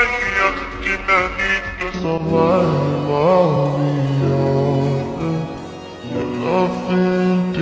عينك تناديك صباح العربيات يلا فين